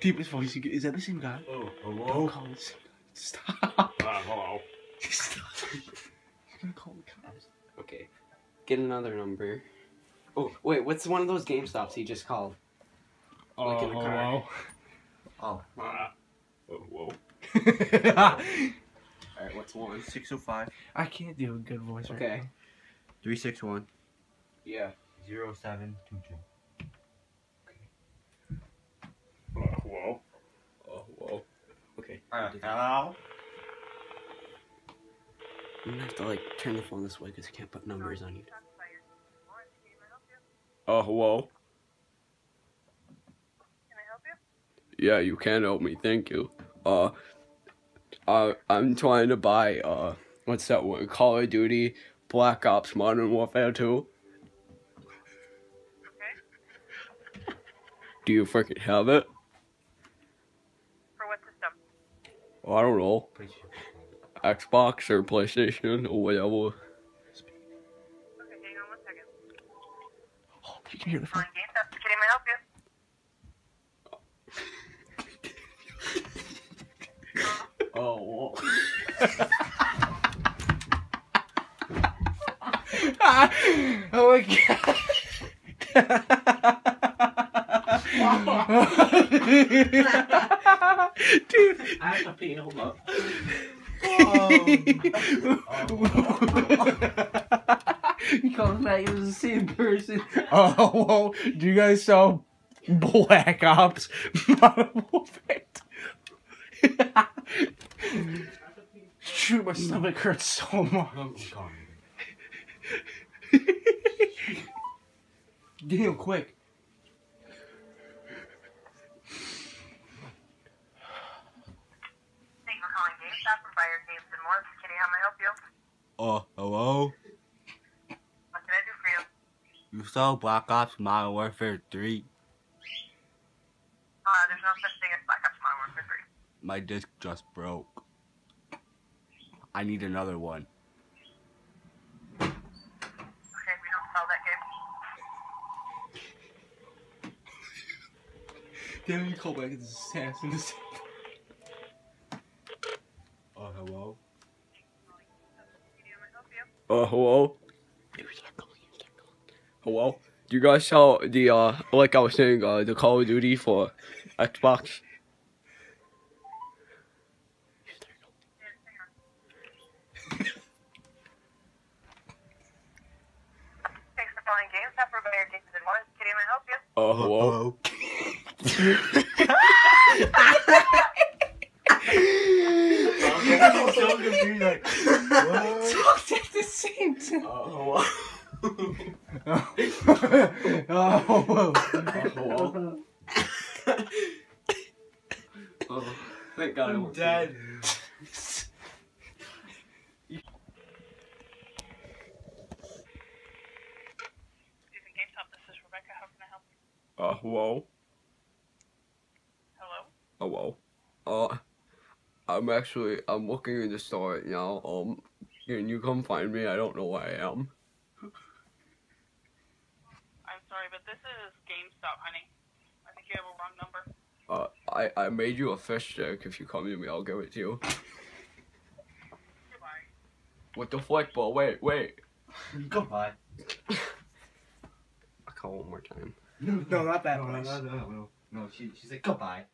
Deepest voice you get. Is that the same guy? Oh, Don't hello? call it. Stop. Uh, hello. Stop. You're gonna call the cops. Okay. Get another number. Oh, wait, what's one of those GameStops he just called? Like in the car. Oh, uh, oh, whoa. Alright, what's one? 605 I can't do a good voice right Okay. now. 361 Yeah. 0722. Uh, whoa. Oh, whoa. Okay. Uh, hello? I'm gonna have to, like, turn the phone this way because I can't put numbers on you. Uh, whoa. Can I help you? Yeah, you can help me. Thank you. Uh, uh, I'm trying to buy, uh, what's that word? Call of Duty Black Ops Modern Warfare 2. Okay. Do you freaking have it? For what system? Oh, I don't know. Xbox or PlayStation or whatever. Okay, hang on one second. Oh, you can hear the phone. Calling GameStop. Kitty, may I help you? Oh, whoa. oh my god. Dude. I have to pee, hold up. he comes back, it was the same person. Oh, whoa. do you guys saw Black Ops Modern Warfare 2? Shoot, my stomach hurts so much. Damn, quick. Thank you for calling GameStop and Fire Games and more. This is Kitty, how may I help you? Uh, hello? What can I do for you? You saw Black Ops Modern Warfare 3? Uh, there's no such thing as Black Ops Modern Warfare 3. My disc just broke. I need another one. Okay, we don't sell that game. Damn, you call back as assassin. Uh, hello? Kitty, how may I help you? Uh, hello? Hello? Do you guys sell the, uh, like I was saying, uh, the Call of Duty for Xbox? Thanks for calling GameStop for Fire Games and more. This is Kitty, may I help you? Uh, hello? So confused, like, what? Talked at the same time. Oh, Oh, whoa. whoa. oh, thank God I'm dead. Using GameStop, this is Rebecca. How can I help you? Uh, hello? Oh, hello? Oh, hello? Uh, I'm actually, I'm looking in the store right now. Um, can you come find me? I don't know where I am. I'm sorry, but this is GameStop, honey. I think you have a wrong number. Uh, I, I made you a fish stick. If you come to me, I'll give it to you. Goodbye. What the flick bro? Wait, wait. Goodbye. I'll call one more time. No, not that No, no, no, no, no. No, she, she's like, goodbye.